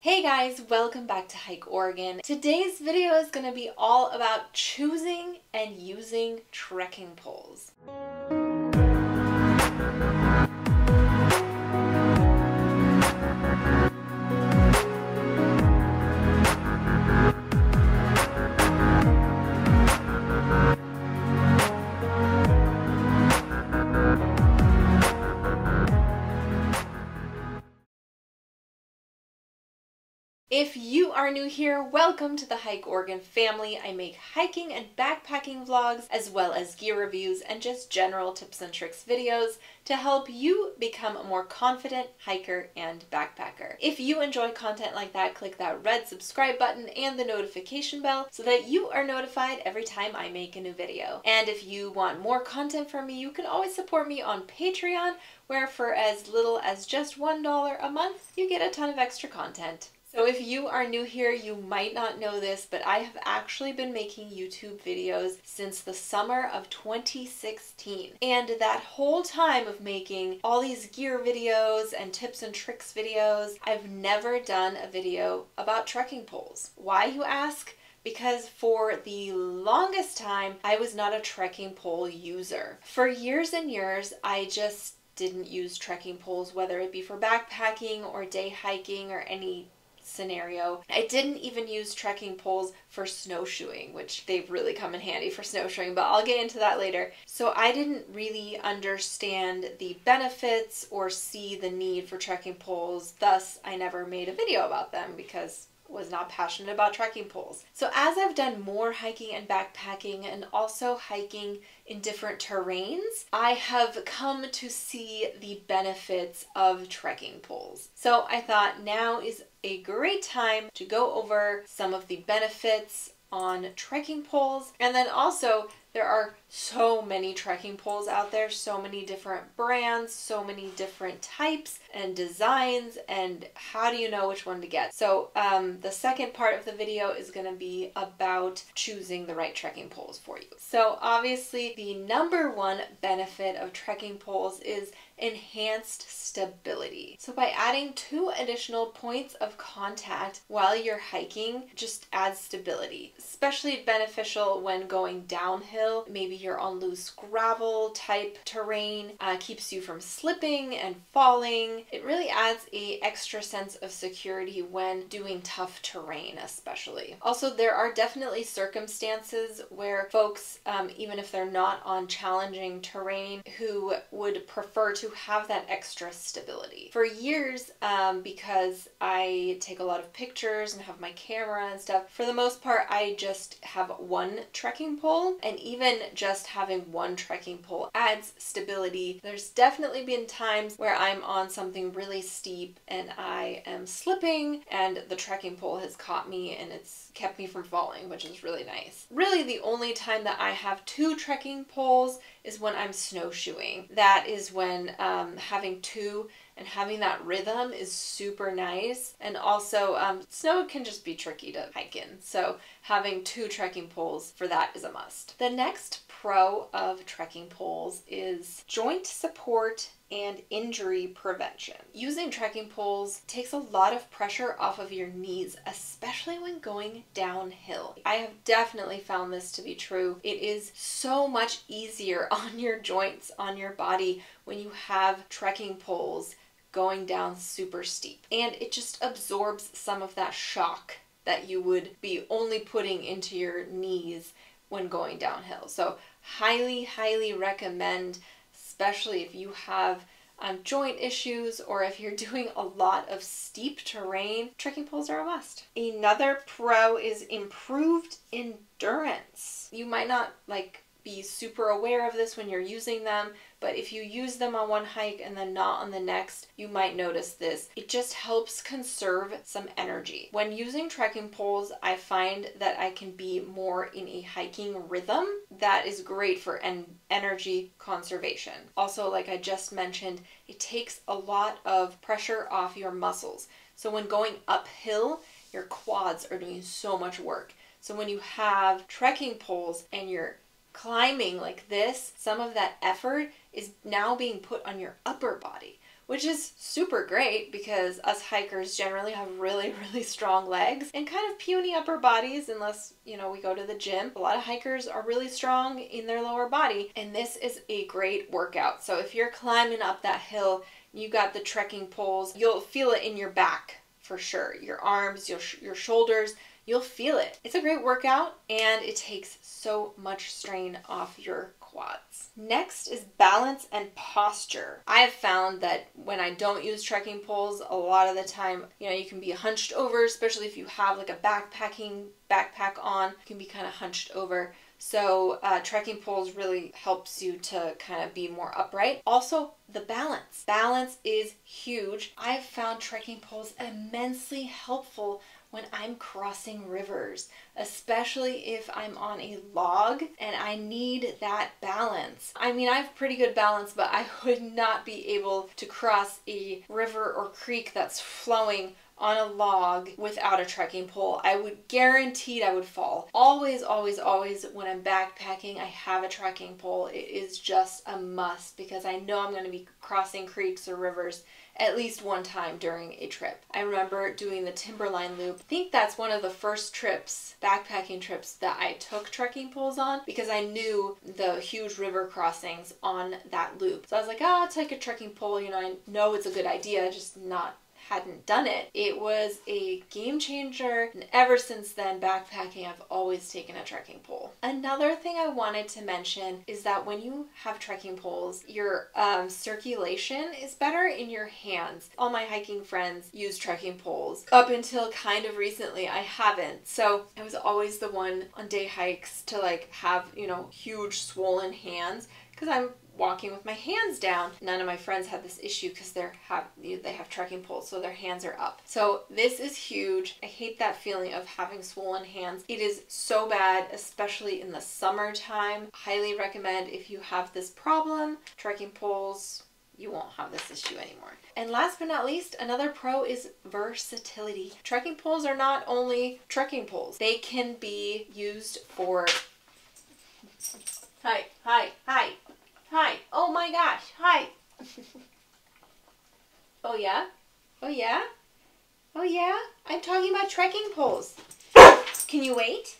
Hey guys, welcome back to Hike Oregon. Today's video is going to be all about choosing and using trekking poles. If you are new here, welcome to the Hike Oregon family. I make hiking and backpacking vlogs as well as gear reviews and just general tips and tricks videos to help you become a more confident hiker and backpacker. If you enjoy content like that, click that red subscribe button and the notification bell so that you are notified every time I make a new video. And if you want more content from me, you can always support me on Patreon where for as little as just $1 a month, you get a ton of extra content. So if you are new here, you might not know this, but I have actually been making YouTube videos since the summer of 2016. And that whole time of making all these gear videos and tips and tricks videos, I've never done a video about trekking poles. Why, you ask? because for the longest time I was not a trekking pole user. For years and years, I just didn't use trekking poles, whether it be for backpacking or day hiking or any scenario. I didn't even use trekking poles for snowshoeing, which they've really come in handy for snowshoeing, but I'll get into that later. So I didn't really understand the benefits or see the need for trekking poles, thus I never made a video about them because was not passionate about trekking poles. So as I've done more hiking and backpacking and also hiking in different terrains, I have come to see the benefits of trekking poles. So I thought now is a great time to go over some of the benefits on trekking poles and then also there are so many trekking poles out there, so many different brands, so many different types and designs, and how do you know which one to get? So um, the second part of the video is going to be about choosing the right trekking poles for you. So obviously the number one benefit of trekking poles is enhanced stability. So by adding two additional points of contact while you're hiking, just adds stability, especially beneficial when going downhill. Maybe you're on loose gravel type terrain, uh, keeps you from slipping and falling. It really adds a extra sense of security when doing tough terrain, especially. Also, there are definitely circumstances where folks, um, even if they're not on challenging terrain, who would prefer to have that extra stability. For years, um, because I take a lot of pictures and have my camera and stuff, for the most part, I just have one trekking pole, and even just having one trekking pole adds stability. There's definitely been times where I'm on something really steep and I am slipping, and the trekking pole has caught me and it's kept me from falling, which is really nice. Really, the only time that I have two trekking poles is when I'm snowshoeing. That is when um, having two and having that rhythm is super nice. And also, um, snow can just be tricky to hike in. So having two trekking poles for that is a must. The next pro of trekking poles is joint support and injury prevention. Using trekking poles takes a lot of pressure off of your knees, especially when going downhill. I have definitely found this to be true. It is so much easier on your joints, on your body, when you have trekking poles going down super steep. And it just absorbs some of that shock that you would be only putting into your knees when going downhill. So, highly, highly recommend, especially if you have um, joint issues or if you're doing a lot of steep terrain, trekking poles are a must. Another pro is improved endurance. You might not like be super aware of this when you're using them, but if you use them on one hike and then not on the next, you might notice this. It just helps conserve some energy. When using trekking poles, I find that I can be more in a hiking rhythm. That is great for en energy conservation. Also, like I just mentioned, it takes a lot of pressure off your muscles. So when going uphill, your quads are doing so much work. So when you have trekking poles and you're climbing like this, some of that effort is now being put on your upper body, which is super great because us hikers generally have really, really strong legs and kind of puny upper bodies unless, you know, we go to the gym. A lot of hikers are really strong in their lower body, and this is a great workout. So if you're climbing up that hill, you got the trekking poles, you'll feel it in your back for sure. Your arms, your, your shoulders, you'll feel it. It's a great workout and it takes so much strain off your quads. Next is balance and posture. I have found that when I don't use trekking poles, a lot of the time, you know, you can be hunched over, especially if you have like a backpacking backpack on, you can be kind of hunched over. So uh, trekking poles really helps you to kind of be more upright. Also, the balance. Balance is huge. I've found trekking poles immensely helpful when I'm crossing rivers, especially if I'm on a log and I need that balance. I mean, I have pretty good balance, but I would not be able to cross a river or creek that's flowing on a log without a trekking pole. I would guaranteed I would fall. Always, always, always when I'm backpacking, I have a trekking pole. It is just a must because I know I'm going to be crossing creeks or rivers at least one time during a trip. I remember doing the Timberline Loop. I think that's one of the first trips, backpacking trips, that I took trekking poles on because I knew the huge river crossings on that loop. So I was like, ah, oh, take a trekking pole. You know, I know it's a good idea, just not hadn't done it. It was a game changer, and ever since then, backpacking, I've always taken a trekking pole. Another thing I wanted to mention is that when you have trekking poles, your um, circulation is better in your hands. All my hiking friends use trekking poles. Up until kind of recently, I haven't. So I was always the one on day hikes to like have, you know, huge swollen hands because I'm walking with my hands down. None of my friends had this issue because they're have they have trekking poles, so their hands are up. So this is huge. I hate that feeling of having swollen hands. It is so bad, especially in the summertime. Highly recommend if you have this problem, trekking poles you won't have this issue anymore. And last but not least, another pro is versatility. Trekking poles are not only trekking poles. They can be used for Hi, hi, hi, Hi. Oh my gosh. Hi. oh yeah? Oh yeah? Oh yeah? I'm talking about trekking poles. Can you wait?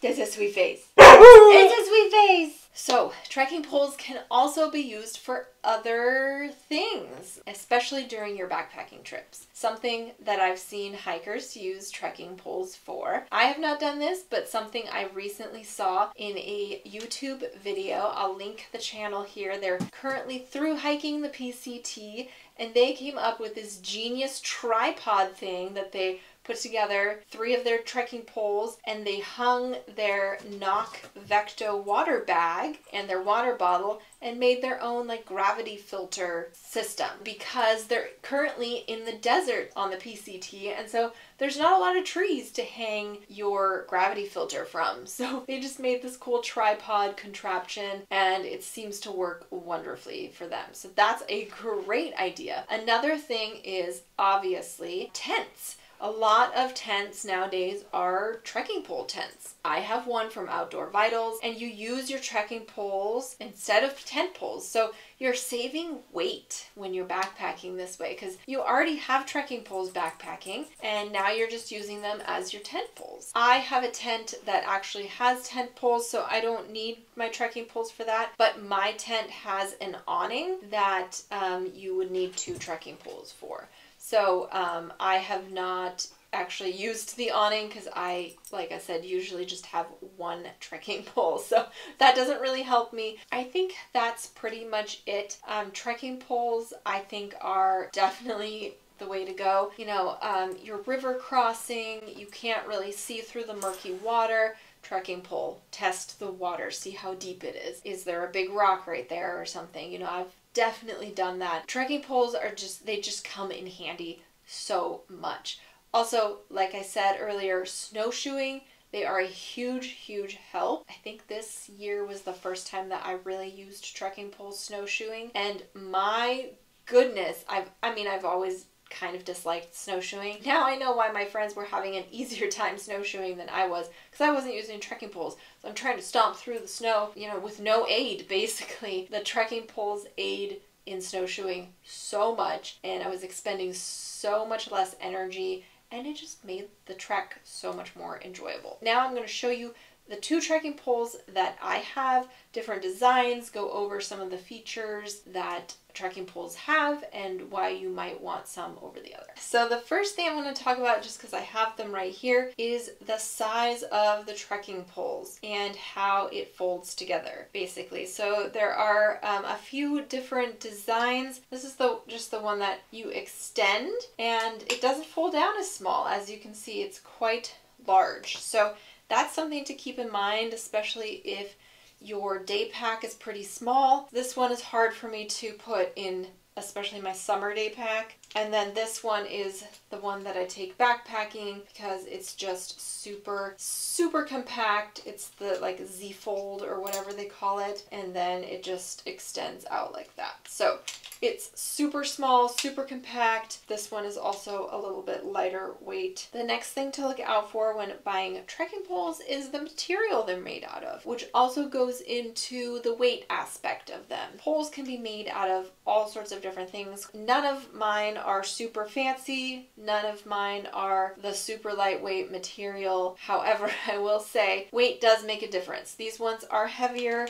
There's a sweet face. It's a sweet face. So, trekking poles can also be used for other things, especially during your backpacking trips. Something that I've seen hikers use trekking poles for. I have not done this, but something I recently saw in a YouTube video. I'll link the channel here. They're currently through hiking the PCT and they came up with this genius tripod thing that they put together three of their trekking poles and they hung their NOC Vecto water bag and their water bottle and made their own like gravity filter system because they're currently in the desert on the PCT and so there's not a lot of trees to hang your gravity filter from. So they just made this cool tripod contraption and it seems to work wonderfully for them. So that's a great idea. Another thing is obviously tents. A lot of tents nowadays are trekking pole tents. I have one from Outdoor Vitals, and you use your trekking poles instead of tent poles. So you're saving weight when you're backpacking this way because you already have trekking poles backpacking, and now you're just using them as your tent poles. I have a tent that actually has tent poles, so I don't need my trekking poles for that, but my tent has an awning that um, you would need two trekking poles for. So um, I have not actually used the awning because I, like I said, usually just have one trekking pole. So that doesn't really help me. I think that's pretty much it. Um, trekking poles, I think, are definitely the way to go. You know, um, your river crossing, you can't really see through the murky water. Trekking pole, test the water, see how deep it is. Is there a big rock right there or something? You know, I've definitely done that. Trekking poles are just, they just come in handy so much. Also, like I said earlier, snowshoeing, they are a huge, huge help. I think this year was the first time that I really used trekking poles snowshoeing. And my goodness, I've, I mean, I've always kind of disliked snowshoeing. Now I know why my friends were having an easier time snowshoeing than I was because I wasn't using trekking poles. So I'm trying to stomp through the snow, you know, with no aid basically. The trekking poles aid in snowshoeing so much and I was expending so much less energy and it just made the trek so much more enjoyable. Now I'm going to show you the two trekking poles that I have, different designs, go over some of the features that trekking poles have and why you might want some over the other. So the first thing I'm going to talk about, just because I have them right here, is the size of the trekking poles and how it folds together, basically. So there are um, a few different designs. This is the just the one that you extend and it doesn't fold down as small. As you can see, it's quite large. So that's something to keep in mind, especially if your day pack is pretty small. This one is hard for me to put in especially my summer day pack. And then this one is the one that I take backpacking because it's just super, super compact. It's the like Z fold or whatever they call it. And then it just extends out like that. So it's super small, super compact. This one is also a little bit lighter weight. The next thing to look out for when buying trekking poles is the material they're made out of, which also goes into the weight aspect of them. Poles can be made out of all sorts of different things. None of mine are super fancy. None of mine are the super lightweight material. However, I will say weight does make a difference. These ones are heavier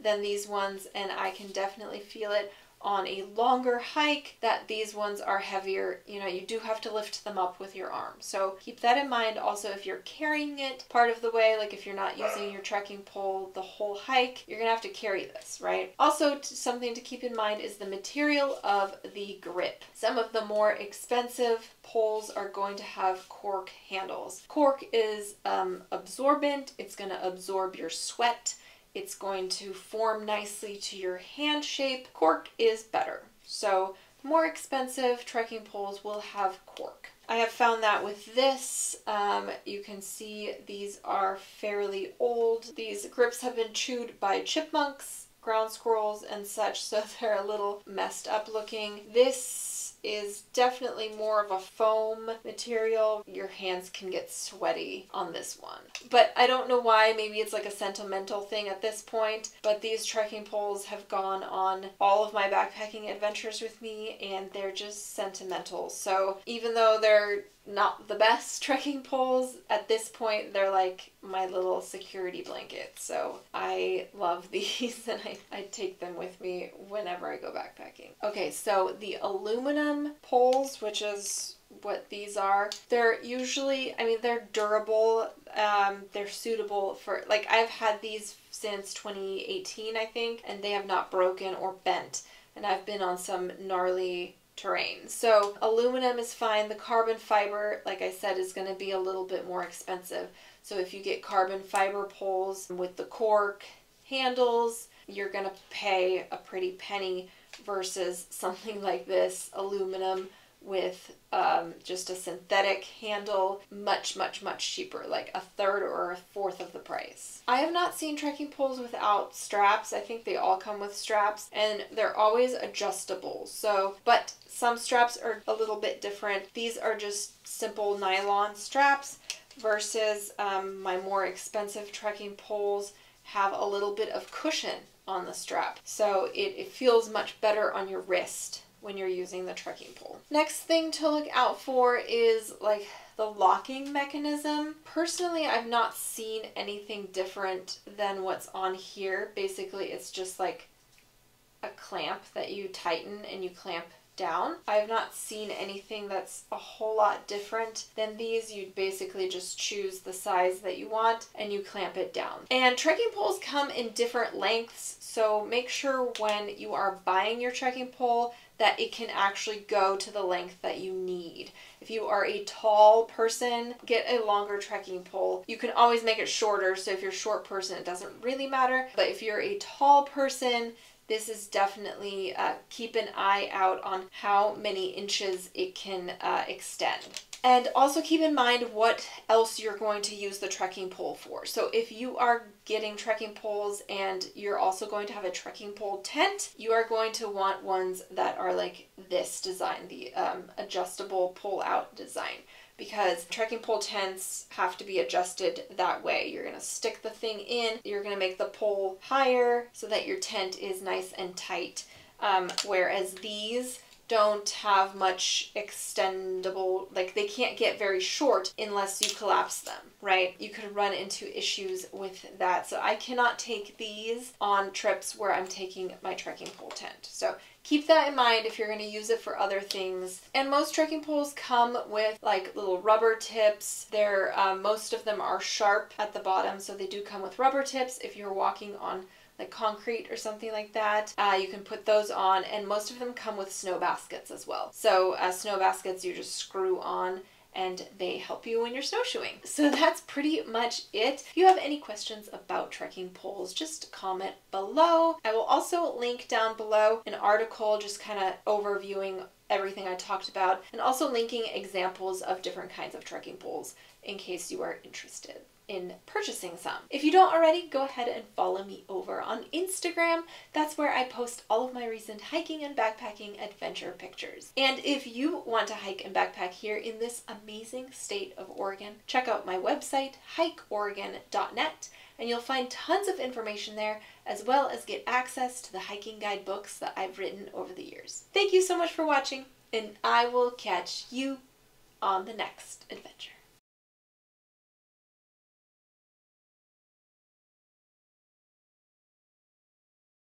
than these ones and I can definitely feel it on a longer hike that these ones are heavier. You know, you do have to lift them up with your arm. So keep that in mind. Also, if you're carrying it part of the way, like if you're not using your trekking pole the whole hike, you're gonna have to carry this, right? Also, something to keep in mind is the material of the grip. Some of the more expensive poles are going to have cork handles. Cork is um, absorbent, it's gonna absorb your sweat it's going to form nicely to your hand shape. Cork is better. So more expensive trekking poles will have cork. I have found that with this, um, you can see these are fairly old. These grips have been chewed by chipmunks, ground squirrels, and such, so they're a little messed up looking. This is definitely more of a foam material. Your hands can get sweaty on this one. But I don't know why, maybe it's like a sentimental thing at this point, but these trekking poles have gone on all of my backpacking adventures with me and they're just sentimental. So even though they're not the best trekking poles. At this point, they're like my little security blanket. So I love these and I, I take them with me whenever I go backpacking. Okay, so the aluminum poles, which is what these are, they're usually, I mean, they're durable. Um, they're suitable for, like, I've had these since 2018, I think, and they have not broken or bent. And I've been on some gnarly terrain. So aluminum is fine. The carbon fiber, like I said, is going to be a little bit more expensive. So if you get carbon fiber poles with the cork handles, you're going to pay a pretty penny versus something like this aluminum with um, just a synthetic handle, much, much, much cheaper, like a third or a fourth of the price. I have not seen trekking poles without straps. I think they all come with straps and they're always adjustable. So, but some straps are a little bit different. These are just simple nylon straps versus um, my more expensive trekking poles have a little bit of cushion on the strap. So it, it feels much better on your wrist when you're using the trekking pole. Next thing to look out for is like the locking mechanism. Personally, I've not seen anything different than what's on here. Basically, it's just like a clamp that you tighten and you clamp down. I have not seen anything that's a whole lot different than these. You'd basically just choose the size that you want and you clamp it down. And trekking poles come in different lengths, so make sure when you are buying your trekking pole that it can actually go to the length that you need. If you are a tall person, get a longer trekking pole. You can always make it shorter, so if you're a short person, it doesn't really matter. But if you're a tall person, this is definitely uh, keep an eye out on how many inches it can uh, extend. And also keep in mind what else you're going to use the trekking pole for. So if you are getting trekking poles and you're also going to have a trekking pole tent, you are going to want ones that are like this design, the um, adjustable pull out design because trekking pole tents have to be adjusted that way. You're going to stick the thing in, you're going to make the pole higher so that your tent is nice and tight. Um, whereas these don't have much extendable, like they can't get very short unless you collapse them, right? You could run into issues with that. So I cannot take these on trips where I'm taking my trekking pole tent. So keep that in mind if you're going to use it for other things. And most trekking poles come with like little rubber tips. They're um, most of them are sharp at the bottom, so they do come with rubber tips if you're walking on like concrete or something like that. Uh, you can put those on, and most of them come with snow baskets as well. So, uh, snow baskets you just screw on and they help you when you're snowshoeing. So that's pretty much it. If you have any questions about trekking poles, just comment below. I will also link down below an article just kind of overviewing everything I talked about and also linking examples of different kinds of trekking poles in case you are interested in purchasing some. If you don't already, go ahead and follow me over on Instagram. That's where I post all of my recent hiking and backpacking adventure pictures. And if you want to hike and backpack here in this amazing state of Oregon, check out my website, hikeoregon.net, and you'll find tons of information there, as well as get access to the hiking guide books that I've written over the years. Thank you so much for watching, and I will catch you on the next adventure.